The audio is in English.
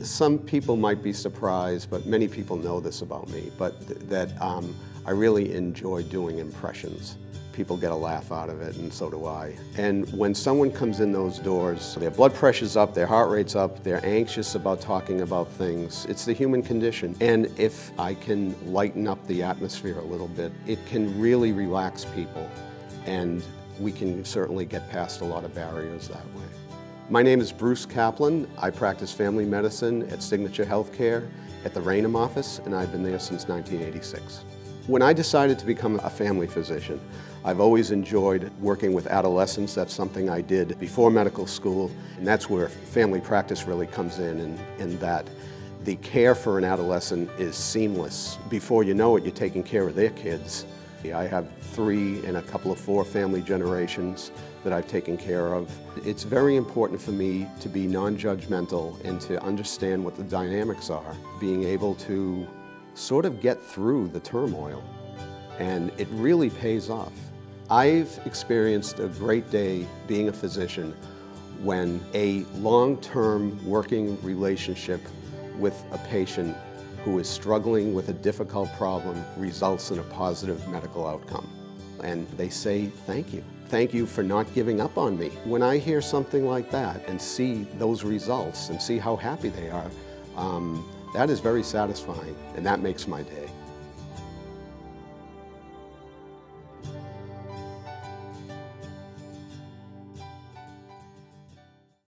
Some people might be surprised, but many people know this about me, but th that um, I really enjoy doing impressions. People get a laugh out of it, and so do I. And when someone comes in those doors, their blood pressure's up, their heart rate's up, they're anxious about talking about things. It's the human condition. And if I can lighten up the atmosphere a little bit, it can really relax people. And we can certainly get past a lot of barriers that way. My name is Bruce Kaplan. I practice family medicine at Signature Healthcare at the Raynham office, and I've been there since 1986. When I decided to become a family physician, I've always enjoyed working with adolescents. That's something I did before medical school, and that's where family practice really comes in, in, in that the care for an adolescent is seamless. Before you know it, you're taking care of their kids. I have three and a couple of four family generations that I've taken care of. It's very important for me to be non-judgmental and to understand what the dynamics are, being able to sort of get through the turmoil. And it really pays off. I've experienced a great day being a physician when a long-term working relationship with a patient who is struggling with a difficult problem results in a positive medical outcome. And they say, thank you. Thank you for not giving up on me. When I hear something like that and see those results and see how happy they are, um, that is very satisfying and that makes my day.